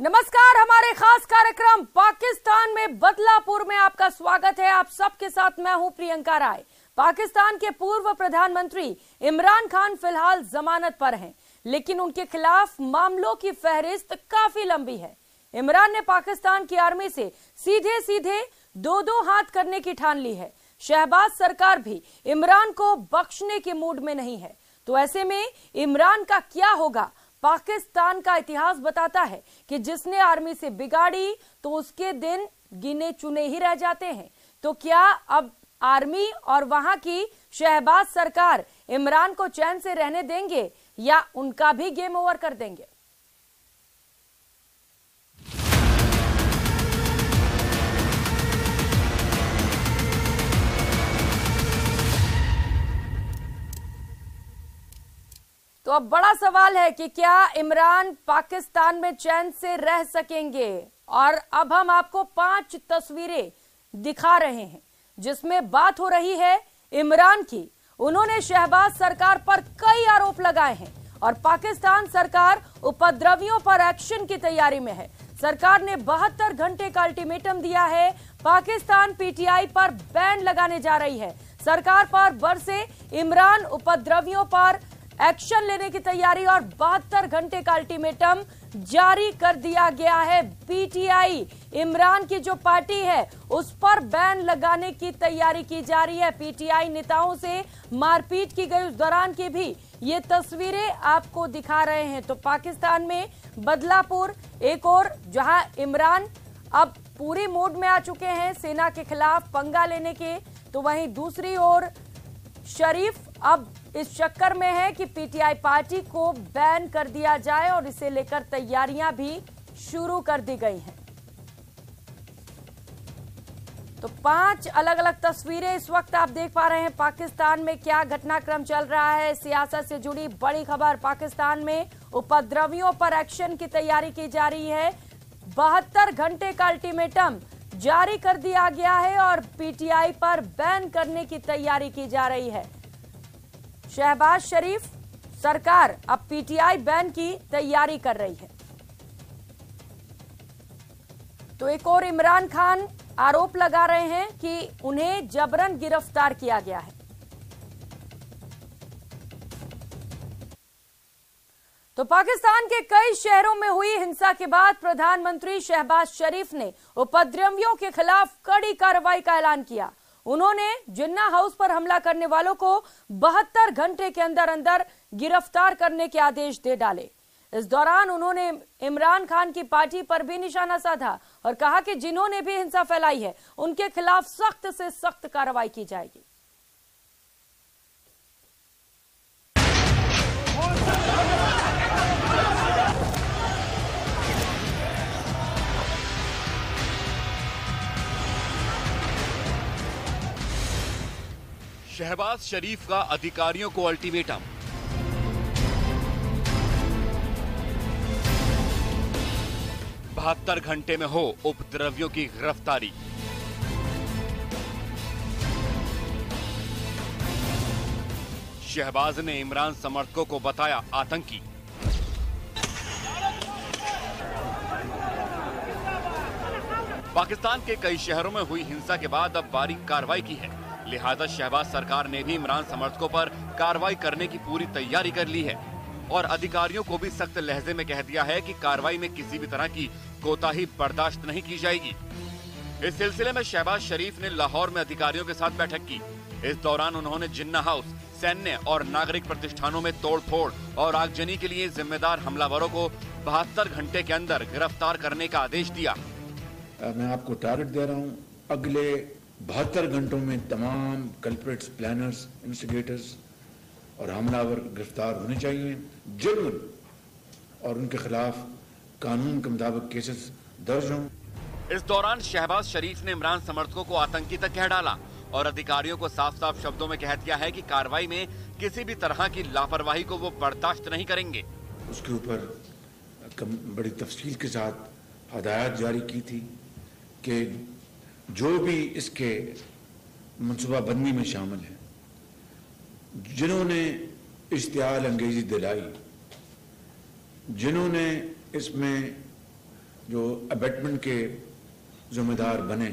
नमस्कार, हमारे खास कार्यक्रम पाकिस्तान में बदलापुर में आपका स्वागत है। आप सबके साथ मैं हूँ प्रियंका राय। पाकिस्तान के पूर्व प्रधानमंत्री इमरान खान फ़िलहाल जमानत पर हैं, लेकिन उनके खिलाफ मामलों की फहरिस्त काफ़ी लंबी है। इमरान ने पाकिस्तान की आर्मी से सीधे सीधे दो दो हाथ करने की ठान ली है। शहबाज सरकार भी इमरान को बख्शने के मूड में नहीं है। तो ऐसे में इमरान का क्या होगा? पाकिस्तान का इतिहास बताता है कि जिसने आर्मी से बिगाड़ी तो उसके दिन गिने चुने ही रह जाते हैं। तो क्या अब आर्मी और वहाँ की शहबाज सरकार इमरान को चैन से रहने देंगे या उनका भी गेम ओवर कर देंगे? तो अब बड़ा सवाल है कि क्या इमरान पाकिस्तान में चैन से रह सकेंगे? और अब हम आपको पाँच तस्वीरें दिखा रहे हैं, जिसमें बात हो रही है इमरान की। उन्होंने शहबाज सरकार पर कई आरोप लगाए हैं और पाकिस्तान सरकार उपद्रवियों पर एक्शन की तैयारी में है। सरकार ने बहत्तर घंटे का अल्टीमेटम दिया है। पाकिस्तान पीटीआई पर बैन लगाने जा रही है। सरकार पर बरसे इमरान उपद्रवियों पर एक्शन लेने की तैयारी और बहत्तर घंटे का अल्टीमेटम जारी कर दिया गया है। पीटीआई इमरान की जो पार्टी है, उस पर बैन लगाने की तैयारी की जा रही है। पीटीआई नेताओं से मारपीट की गई, उस दौरान की भी ये तस्वीरें आपको दिखा रहे हैं। तो पाकिस्तान में बदलापुर एक और, जहाँ इमरान अब पूरी मोड में आ चुके हैं, सेना के खिलाफ पंगा लेने के। तो वहीं दूसरी ओर, शरीफ अब इस चक्कर में है कि पीटीआई पार्टी को बैन कर दिया जाए और इसे लेकर तैयारियाँ भी शुरू कर दी गई हैं। तो पाँच अलग अलग तस्वीरें इस वक्त आप देख पा रहे हैं। पाकिस्तान में क्या घटनाक्रम चल रहा है? सियासत से जुड़ी बड़ी खबर। पाकिस्तान में उपद्रवियों पर एक्शन की तैयारी की जा रही है। बहत्तर घंटे का अल्टीमेटम जारी कर दिया गया है और पीटीआई पर बैन करने की तैयारी की जा रही है। शहबाज शरीफ, सरकार अब पीटीआई बैन की तैयारी कर रही है। तो एक और इमरान खान आरोप लगा रहे हैं कि उन्हें जबरन गिरफ़्तार किया गया है। तो पाकिस्तान के कई शहरों में हुई हिंसा के बाद प्रधानमंत्री शहबाज शरीफ ने उपद्रवियों के खिलाफ कड़ी कार्रवाई का ऐलान किया। उन्होंने जिन्ना हाउस पर हमला करने वालों को बहत्तर घंटे के अंदर अंदर गिरफ़्तार करने के आदेश दे डाले। इस दौरान उन्होंने इमरान खान की पार्टी पर भी निशाना साधा और कहा कि जिन्होंने भी हिंसा फैलाई है, उनके खिलाफ सख्त से सख्त कार्रवाई की जाएगी। शहबाज शरीफ का अधिकारियों को अल्टीमेटम। बहत्तर घंटे में हो उपद्रवियों की गिरफ्तारी। शहबाज ने इमरान समर्थकों को बताया आतंकी। पाकिस्तान के कई शहरों में हुई हिंसा के बाद अब बारीक कार्रवाई की है। लिहाजा शहबाज सरकार ने भी इमरान समर्थकों पर कार्रवाई करने की पूरी तैयारी कर ली है। और अधिकारियों को भी सख्त लहजे में कह दिया है कि कार्रवाई में किसी भी तरह की कोताही बर्दाश्त नहीं की जाएगी। इस सिलसिले में शहबाज शरीफ ने लाहौर में अधिकारियों के साथ बैठक की। इस दौरान उन्होंने जिन्ना हाउस, सैन्य और नागरिक प्रतिष्ठानों में तोड़ फोड़ और आगजनी के लिए जिम्मेदार हमलावरों को बहत्तर घंटे के अंदर गिरफ़्तार करने का आदेश दिया। मैं आपको टारगेट दे रहा हूँ। अगले बहत्तर घंटों में तमाम कल्प्रेट्स प्लानर्स इंस्टिगेटर्स और हमलावर गिरफ़्तार होने चाहिए जुर्म और उनके खिलाफ कानून के मुताबिक केसेस दर्ज हों। इस दौरान शहबाज शरीफ ने इमरान समर्थकों को आतंकी तक कह डाला और अधिकारियों को साफ़ साफ़ शब्दों में कह दिया है कि कार्रवाई में किसी भी तरह की लापरवाही को वो बर्दाश्त नहीं करेंगे। उसके ऊपर बड़ी तफसील के साथ हदायत जारी की थी कि जो भी इसके मनसूबाबंदी में शामिल है, जिन्होंने इश्तियाल अंगेजी दिलाई, जिन्होंने इसमें जो अबेटमेंट के जिम्मेदार बने,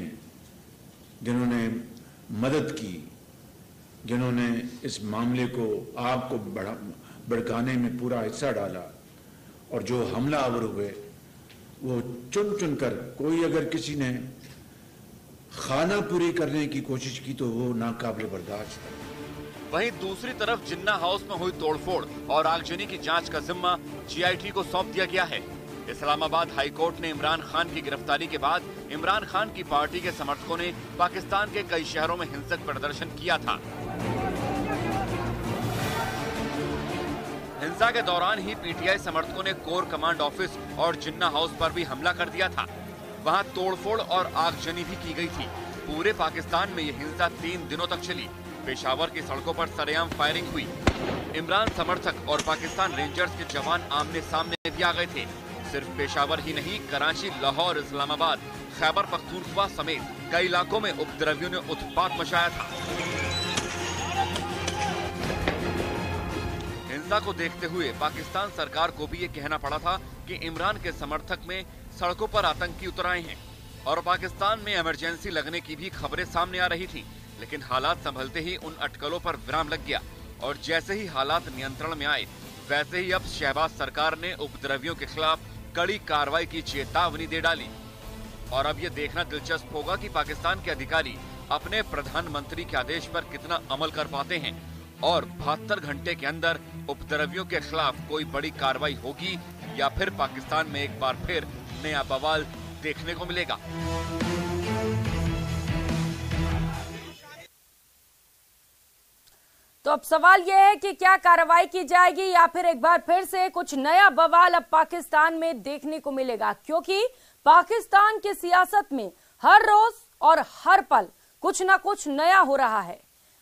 जिन्होंने मदद की, जिन्होंने इस मामले को, आग को बढ़ा, भड़काने में पूरा हिस्सा डाला, और जो हमलावर हुए, वो चुन चुन कर कोई अगर किसी ने खाना पूरी करने की कोशिश की तो वो नाकाबिल बर्दाश्त है वहीं दूसरी तरफ़ जिन्ना हाउस में हुई तोड़फोड़ और आगजनी की जाँच का जिम्मा जीआईटी को सौंप दिया गया है। इस्लामाबाद हाईकोर्ट ने इमरान खान की गिरफ्तारी के बाद इमरान खान की पार्टी के समर्थकों ने पाकिस्तान के कई शहरों में हिंसक प्रदर्शन किया था। हिंसा के दौरान ही पीटीआई समर्थकों ने कोर कमांड ऑफ़िस और जिन्ना हाउस पर भी हमला कर दिया था। वहाँ तोड़फोड़ और आगजनी भी की गई थी। पूरे पाकिस्तान में ये हिंसा तीन दिनों तक चली। पेशावर की सड़कों पर सरेआम फायरिंग हुई। इमरान समर्थक और पाकिस्तान रेंजर्स के जवान आमने सामने भी आ गए थे। सिर्फ़ पेशावर ही नहीं, कराची, लाहौर, इस्लामाबाद, खैबर पख्तूनख्वा समेत कई इलाकों में उपद्रवियों ने उत्पात मचाया था। हिंसा को देखते हुए पाकिस्तान सरकार को भी ये कहना पड़ा था कि इमरान के समर्थक में सड़कों पर आतंकी उतर आए हैं और पाकिस्तान में इमरजेंसी लगने की भी खबरें सामने आ रही थी। लेकिन हालात संभलते ही उन अटकलों पर विराम लग गया और जैसे ही हालात नियंत्रण में आए, वैसे ही अब शहबाज सरकार ने उपद्रवियों के खिलाफ कड़ी कार्रवाई की चेतावनी दे डाली। और अब ये देखना दिलचस्प होगा कि पाकिस्तान के अधिकारी अपने प्रधानमंत्री के आदेश पर कितना अमल कर पाते हैं और बहत्तर घंटे के अंदर उपद्रवियों के खिलाफ कोई बड़ी कार्रवाई होगी या फिर पाकिस्तान में एक बार फिर नया बवाल देखने को मिलेगा। तो अब सवाल यह है कि क्या कार्रवाई की जाएगी या फिर एक बार फिर से कुछ नया बवाल अब पाकिस्तान में देखने को मिलेगा? क्योंकि पाकिस्तान की सियासत में हर रोज और हर पल कुछ ना कुछ नया हो रहा है।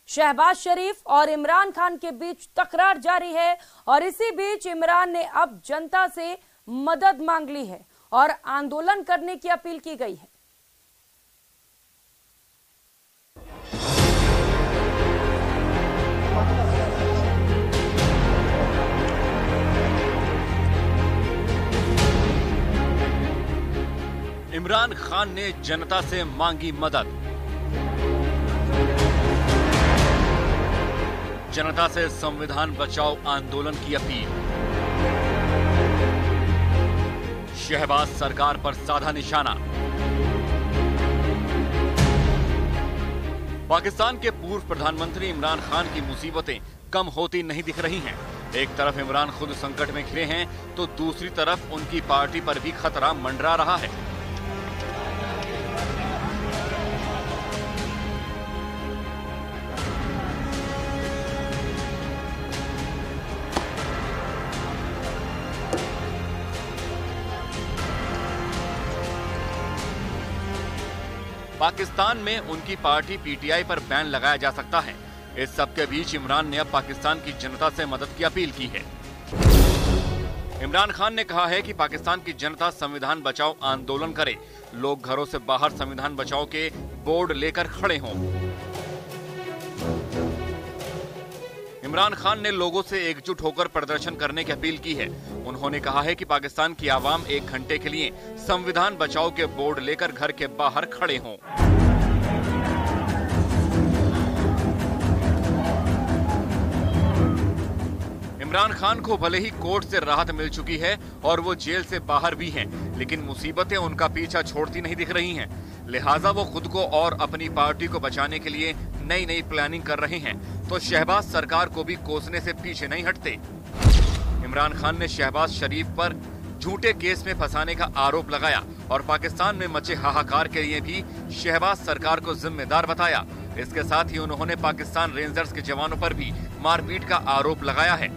शहबाज शरीफ और इमरान खान के बीच तकरार जारी है और इसी बीच इमरान ने अब जनता से मदद मांग ली है। और आंदोलन करने की अपील की गई है। इमरान खान ने जनता से मांगी मदद। जनता से संविधान बचाओ आंदोलन की अपील। शहबाज सरकार पर साधा निशाना। पाकिस्तान के पूर्व प्रधानमंत्री इमरान खान की मुसीबतें कम होती नहीं दिख रही हैं। एक तरफ़ इमरान खुद संकट में घिरे हैं तो दूसरी तरफ़ उनकी पार्टी पर भी खतरा मंडरा रहा है। पाकिस्तान में उनकी पार्टी पीटीआई पर बैन लगाया जा सकता है। इस सब के बीच इमरान ने अब पाकिस्तान की जनता से मदद की अपील की है। इमरान खान ने कहा है कि पाकिस्तान की जनता संविधान बचाओ आंदोलन करे। लोग घरों से बाहर संविधान बचाओ के बोर्ड लेकर खड़े हों। इमरान खान ने लोगों से एकजुट होकर प्रदर्शन करने की अपील की है उन्होंने कहा है कि पाकिस्तान की आवाम एक घंटे के लिए संविधान बचाओ के बोर्ड लेकर घर के बाहर खड़े हों इमरान खान को भले ही कोर्ट से राहत मिल चुकी है और वो जेल से बाहर भी हैं, लेकिन मुसीबतें उनका पीछा छोड़ती नहीं दिख रही हैं। लिहाजा वो खुद को और अपनी पार्टी को बचाने के लिए नई नई प्लानिंग कर रहे हैं। तो शहबाज सरकार को भी कोसने से पीछे नहीं हटते। इमरान खान ने शहबाज शरीफ पर झूठे केस में फंसाने का आरोप लगाया और पाकिस्तान में मचे हाहाकार के लिए भी शहबाज सरकार को जिम्मेदार बताया। इसके साथ ही उन्होंने पाकिस्तान रेंजर्स के जवानों पर भी मारपीट का आरोप लगाया है।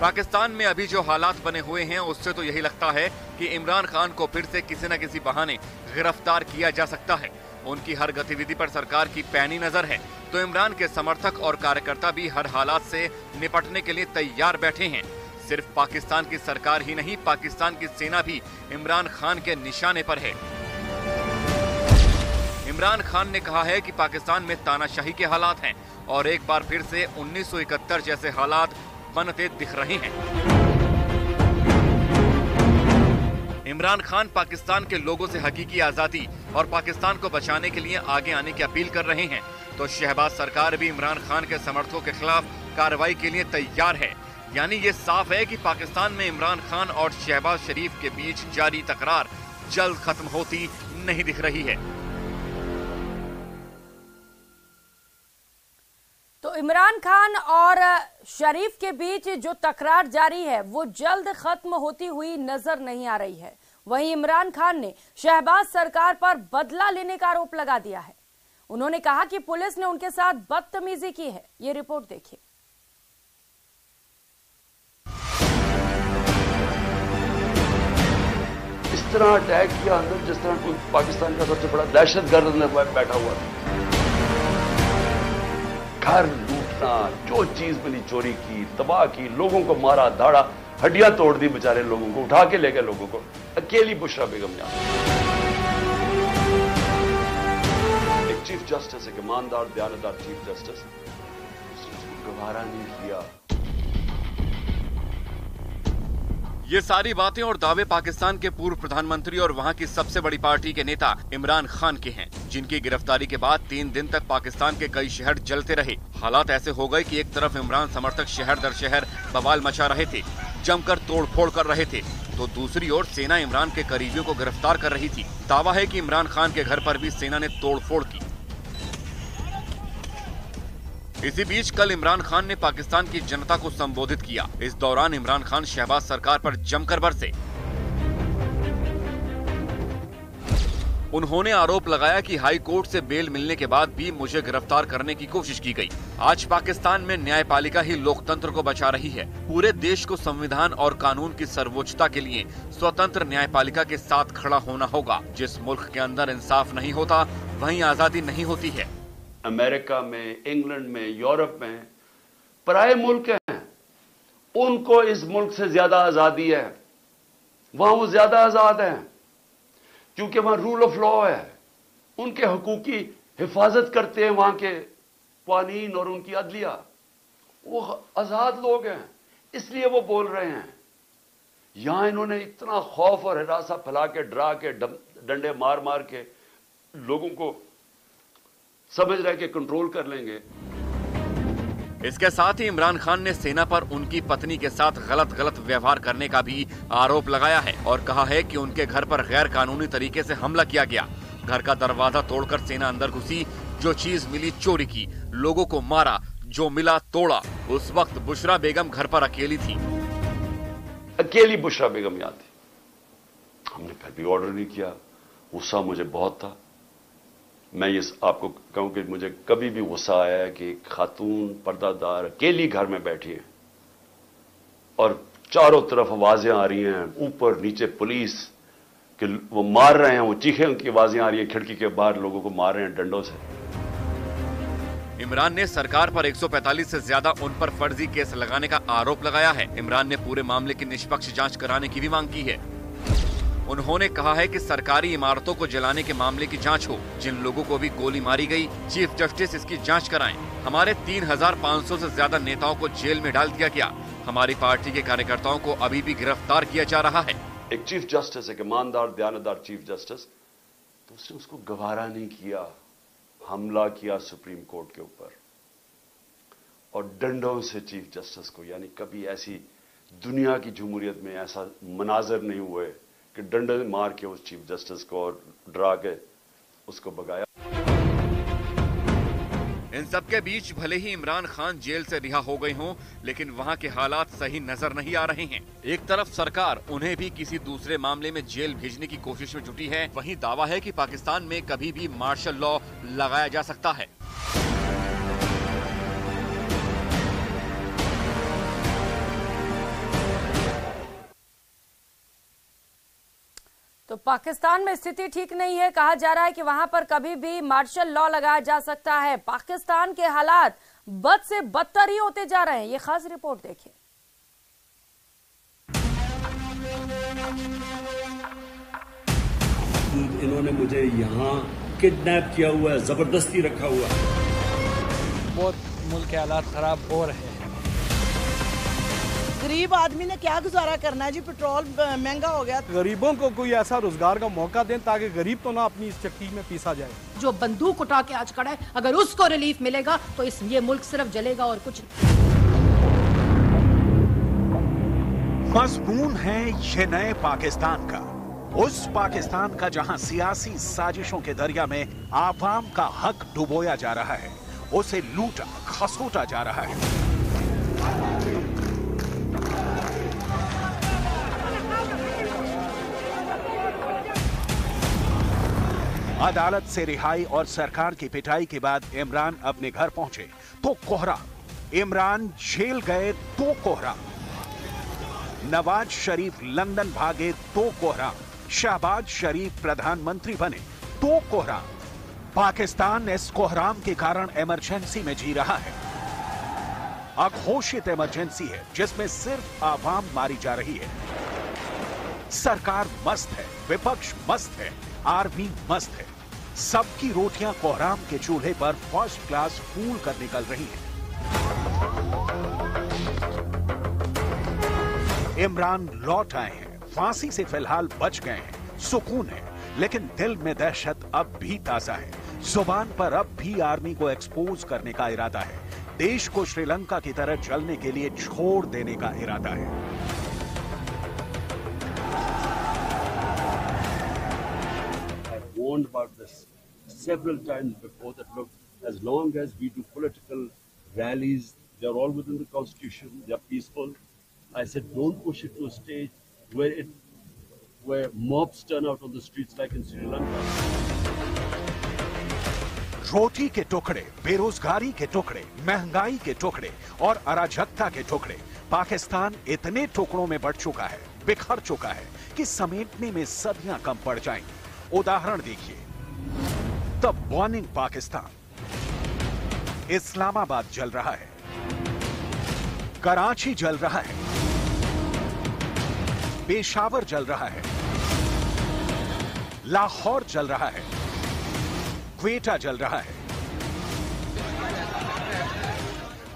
पाकिस्तान में अभी जो हालात बने हुए हैं, उससे तो यही लगता है कि इमरान खान को फिर से किसी न किसी बहाने गिरफ़्तार किया जा सकता है। उनकी हर गतिविधि पर सरकार की पैनी नज़र है। तो इमरान के समर्थक और कार्यकर्ता भी हर हालात से निपटने के लिए तैयार बैठे हैं। सिर्फ़ पाकिस्तान की सरकार ही नहीं, पाकिस्तान की सेना भी इमरान खान के निशाने पर है। इमरान खान ने कहा है कि पाकिस्तान में तानाशाही के हालात हैं और एक बार फिर से 1971 जैसे हालात बनते दिख रहे हैं। इमरान खान पाकिस्तान के लोगों से हकीकी आज़ादी और पाकिस्तान को बचाने के लिए आगे आने की अपील कर रहे हैं। तो शहबाज सरकार भी इमरान खान के समर्थकों के खिलाफ कार्रवाई के लिए तैयार है। यानी ये साफ़ है कि पाकिस्तान में इमरान खान और शहबाज शरीफ के बीच जारी तकरार जल्द खत्म होती नहीं दिख रही है। इमरान खान और शरीफ के बीच जो तकरार जारी है, वो जल्द खत्म होती हुई नज़र नहीं आ रही है। वहीं इमरान खान ने शहबाज सरकार पर बदला लेने का आरोप लगा दिया है। उन्होंने कहा कि पुलिस ने उनके साथ बदतमीजी की है। ये रिपोर्ट देखिए। इस तरह अटैक किया अंदर, जिस तरह कोई पाकिस्तान का सबसे बड़ा दहशत गर्द बैठा हुआ घर लूटना जो चीज़ मिली चोरी की, तबाह की, लोगों को मारा, धाड़ा, हड्डियाँ तोड़ दी बेचारे लोगों को, उठा के ले गए लोगों को। अकेली बुशरा बेगम ने एक चीफ जस्टिस, एक ईमानदार दयानदार चीफ जस्टिस गवारा नहीं किया ये सारी बातें और दावे पाकिस्तान के पूर्व प्रधानमंत्री और वहाँ की सबसे बड़ी पार्टी के नेता इमरान खान के हैं, जिनकी गिरफ्तारी के बाद तीन दिन तक पाकिस्तान के कई शहर जलते रहे। हालात ऐसे हो गए कि एक तरफ़ इमरान समर्थक शहर दर शहर बवाल मचा रहे थे, जमकर तोड़फोड़ कर रहे थे तो दूसरी ओर सेना इमरान के करीबियों को गिरफ़्तार कर रही थी। दावा है कि इमरान खान के घर पर भी सेना ने तोड़फोड़ की। इसी बीच कल इमरान खान ने पाकिस्तान की जनता को संबोधित किया। इस दौरान इमरान खान शहबाज सरकार पर जमकर बरसे। उन्होंने आरोप लगाया कि हाई कोर्ट से बेल मिलने के बाद भी मुझे गिरफ़्तार करने की कोशिश की गई। आज पाकिस्तान में न्यायपालिका ही लोकतंत्र को बचा रही है। पूरे देश को संविधान और कानून की सर्वोच्चता के लिए स्वतंत्र न्यायपालिका के साथ खड़ा होना होगा। जिस मुल्क के अंदर इंसाफ नहीं होता, वहीं आज़ादी नहीं होती है। अमेरिका में, इंग्लैंड में, यूरोप में, पराए मुल्क हैं। उनको इस मुल्क से ज़्यादा आज़ादी है। वहाँ वो ज़्यादा आज़ाद हैं, क्योंकि वहाँ रूल ऑफ़ लॉ है। उनके हकूक की हिफाजत करते हैं वहाँ के कानून और उनकी अदलिया। वो आज़ाद लोग हैं, इसलिए वो बोल रहे हैं। यहाँ इन्होंने इतना खौफ और हिरासा फैला के, डरा के डंडे मार मार के लोगों को समझ रहे कि कंट्रोल कर लेंगे। इसके साथ ही इमरान खान ने सेना पर उनकी पत्नी के साथ गलत गलत व्यवहार करने का भी आरोप लगाया है और कहा है कि उनके घर पर गैर कानूनी तरीके से हमला किया गया। घर का दरवाज़ा तोड़कर सेना अंदर घुसी जो चीज़ मिली चोरी की। लोगों को मारा जो मिला तोड़ा। उस वक्त बुशरा बेगम घर पर अकेली थी। अकेली बुशरा बेगम याद थी हमने फिर भी ऑर्डर नहीं किया। गुस्सा मुझे बहुत था। मैं ये आपको कहूँ कि मुझे कभी भी गुस्सा आया है कि खातून पर्दादार अकेली घर में बैठी है और चारों तरफ़ आवाज़ें आ रही हैं, ऊपर नीचे पुलिस कि वो मार रहे हैं, वो चीखे उनकी आवाज़ें आ रही हैं, खिड़की के बाहर लोगों को मार रहे हैं, डंडों से। इमरान ने सरकार पर 145 से ज़्यादा उन पर फर्जी केस लगाने का आरोप लगाया है। इमरान ने पूरे मामले की निष्पक्ष जाँच कराने की भी मांग की है। उन्होंने कहा है कि सरकारी इमारतों को जलाने के मामले की जाँच हो। जिन लोगों को भी गोली मारी गई चीफ जस्टिस इसकी जाँच कराएँ। हमारे 3,500 से ज़्यादा नेताओं को जेल में डाल दिया गया। हमारी पार्टी के कार्यकर्ताओं को अभी भी गिरफ़्तार किया जा रहा है। एक चीफ जस्टिस एक ईमानदार दयानदार चीफ जस्टिस तो उसने उसको गवारा नहीं किया हमला किया सुप्रीम कोर्ट के ऊपर। और डंडों से चीफ जस्टिस को यानी कभी ऐसी दुनिया की जमहूरियत में ऐसा मनाजर नहीं हुए कि डंडे मार के उस चीफ जस्टिस को और डरा के उसको भगाया। इन सबके बीच भले ही इमरान खान जेल से रिहा हो गए हों, लेकिन वहाँ के हालात सही नज़र नहीं आ रहे हैं। एक तरफ़ सरकार उन्हें भी किसी दूसरे मामले में जेल भेजने की कोशिश में जुटी है, वहीं दावा है कि पाकिस्तान में कभी भी मार्शल लॉ लगाया जा सकता है। तो पाकिस्तान में स्थिति ठीक नहीं है। कहा जा रहा है कि वहाँ पर कभी भी मार्शल लॉ लगाया जा सकता है। पाकिस्तान के हालात बद से बदतर ही होते जा रहे हैं। ये खास रिपोर्ट देखिए। इन्होंने मुझे यहाँ किडनैप किया हुआ है ज़बरदस्ती रखा हुआ है। बहुत मुल्क के हालात खराब हो रहे हैं। गरीब आदमी ने क्या गुजारा करना है? जी पेट्रोल महँगा हो गया। गरीबों को कोई ऐसा रोज़गार का मौका दें ताकि गरीब तो ना अपनी इस चक्की में पीसा जाए। जो बंदूक उठा के आज खड़ा है अगर उसको रिलीफ मिलेगा तो इस ये मुल्क सिर्फ़ जलेगा और कुछ मजमून है ये नए पाकिस्तान का। उस पाकिस्तान का जहाँ सियासी साजिशों के दरिया में आवाम का हक डुबोया जा रहा है उसे लूटा खसोटा जा रहा है। अदालत से रिहाई और सरकार की पिटाई के बाद इमरान अपने घर पहुँचे तो कोहरा। इमरान जेल गए तो कोहरा। नवाज़ शरीफ लंदन भागे तो कोहरा। शहबाज शरीफ प्रधानमंत्री बने तो कोहरा। पाकिस्तान इस कोहराम के कारण इमरजेंसी में जी रहा है। अघोषित इमरजेंसी है, जिसमें सिर्फ़ आवाम मारी जा रही है। सरकार मस्त है, विपक्ष मस्त है, आर्मी मस्त है। सबकी रोटियाँ कोहराम के चूल्हे पर फ़र्स्ट क्लास फूल कर निकल रही हैं। इमरान लौट आए हैं। फांसी से फ़िलहाल बच गए हैं। सुकून है, लेकिन दिल में दहशत अब भी ताज़ा है। ज़ुबान पर अब भी आर्मी को एक्सपोज करने का इरादा है। देश को श्रीलंका की तरह चलने के लिए छोड़ देने का इरादा है। Warned about this several times before that look, as long as we do political rallies, they're all within the constitution, they're peaceful. I said, don't push it to a stage where it where mobs turn out on the streets like in Sri Lanka. रोटी के टुकड़े बेरोजगारी के टुकड़े महँगाई के टुकड़े और अराजकता के टुकड़े पाकिस्तान इतने टुकड़ों में बढ़ चुका है बिखर चुका है कि समेटने में सदियाँ कम पड़ जाएँगी उदाहरण देखिए। The burning Pakistan. इस्लामाबाद जल रहा है। कराची जल रहा है। पेशावर जल रहा है। लाहौर जल रहा है। क्वेटा जल रहा है।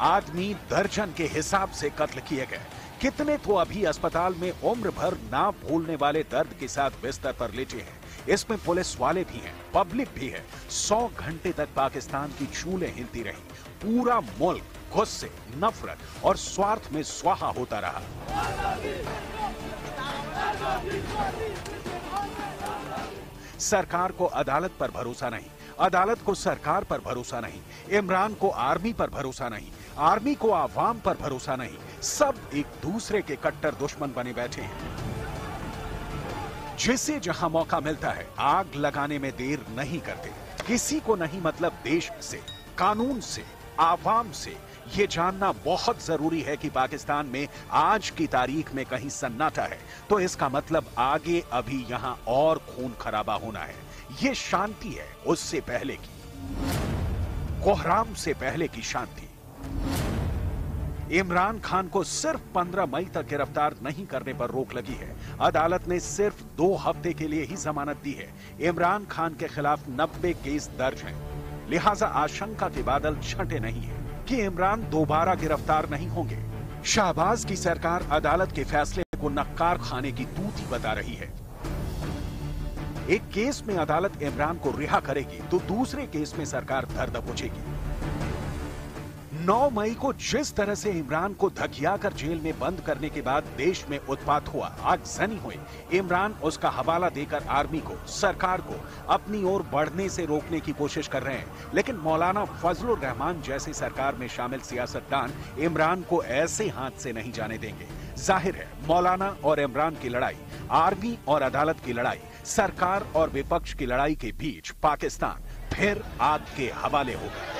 आदमी दर्जन के हिसाब से कत्ल किए गए। कितने तो अभी अस्पताल में उम्र भर ना भूलने वाले दर्द के साथ बिस्तर पर लेटे हैं। इसमें पुलिस वाले भी हैं, पब्लिक भी है। सौ घंटे तक पाकिस्तान की चूलें हिलती रही। पूरा मुल्क गुस्से नफरत और स्वार्थ में स्वाहा होता रहा। सरकार को अदालत पर भरोसा नहीं। अदालत को सरकार पर भरोसा नहीं। इमरान को आर्मी पर भरोसा नहीं। आर्मी को आवाम पर भरोसा नहीं। सब एक दूसरे के कट्टर दुश्मन बने बैठे हैं। जिसे जहाँ मौका मिलता है, आग लगाने में देर नहीं करते। किसी को नहीं मतलब देश से, कानून से, आवाम से। ये जानना बहुत ज़रूरी है कि पाकिस्तान में आज की तारीख में कहीं सन्नाटा है। तो इसका मतलब आगे अभी यहाँ और खून खराबा होना है। ये शांति है, उससे पहले की। कोहराम से पहले की शांति। इमरान खान को सिर्फ़ 15 मई तक गिरफ़्तार नहीं करने पर रोक लगी है। अदालत ने सिर्फ़ दो हफ़्ते के लिए ही जमानत दी है। इमरान खान के खिलाफ 90 केस दर्ज हैं। लिहाजा आशंका के बादल छंटे नहीं है कि इमरान दोबारा गिरफ़्तार नहीं होंगे। शाहबाज की सरकार अदालत के फैसले को नक्कार खाने की तूती बता रही है। एक केस में अदालत इमरान को रिहा करेगी तो दूसरे केस में सरकार दर्द पूछेगी 9 मई को जिस तरह से इमरान को धकिया कर जेल में बंद करने के बाद देश में उत्पात हुआ आगजनी हुई, इमरान उसका हवाला देकर आर्मी को, सरकार को अपनी ओर बढ़ने से रोकने की कोशिश कर रहे हैं। लेकिन मौलाना फजलुर रहमान जैसे सरकार में शामिल सियासतदान इमरान को ऐसे हाथ से नहीं जाने देंगे। ज़ाहिर है, मौलाना और इमरान की लड़ाई, आर्मी और अदालत की लड़ाई, सरकार और विपक्ष की लड़ाई के बीच पाकिस्तान फिर आग के हवाले होगा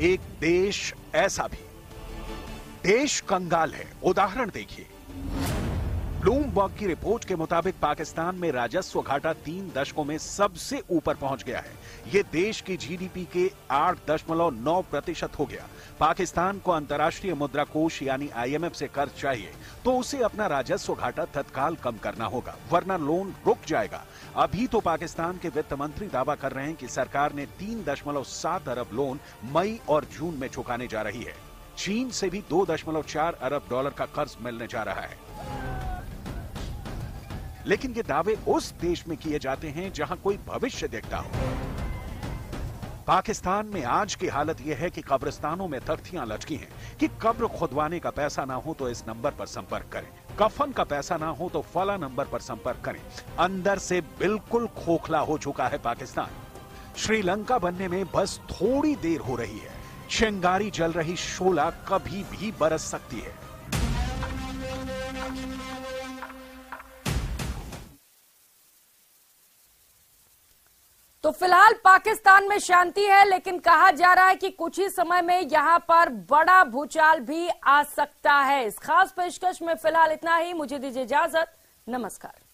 एक देश ऐसा भी। देश कंगाल है उदाहरण देखिए। ब्लूमबर्ग की रिपोर्ट के मुताबिक पाकिस्तान में राजस्व घाटा तीन दशकों में सबसे ऊपर पहुँच गया है। ये देश की जीडीपी के आठ दशमलव नौ प्रतिशत हो गया। पाकिस्तान को अंतर्राष्ट्रीय मुद्रा कोष यानी आईएमएफ से कर्ज चाहिए तो उसे अपना राजस्व घाटा तत्काल कम करना होगा, वरना लोन रुक जाएगा। अभी तो पाकिस्तान के वित्त मंत्री दावा कर रहे हैं कि सरकार ने तीन दशमलव सात अरब लोन मई और जून में चुकाने जा रही है। चीन से भी दो दशमलव चार अरब डॉलर का कर्ज मिलने जा रहा है। लेकिन ये दावे उस देश में किए जाते हैं जहाँ कोई भविष्य देखता हो। पाकिस्तान में आज की हालत यह है कि कब्रिस्तानों में तख्तियाँ लटकी हैं कि कब्र खुदवाने का पैसा ना हो तो इस नंबर पर संपर्क करें। कफन का पैसा ना हो तो फला नंबर पर संपर्क करें। अंदर से बिल्कुल खोखला हो चुका है पाकिस्तान। श्रीलंका बनने में बस थोड़ी देर हो रही है। चिंगारी जल रही शोला कभी भी बरस सकती है। तो फ़िलहाल पाकिस्तान में शांति है, लेकिन कहा जा रहा है कि कुछ ही समय में यहाँ पर बड़ा भूचाल भी आ सकता है। इस खास पेशकश में फ़िलहाल इतना ही। मुझे दीजिए इजाज़त। नमस्कार।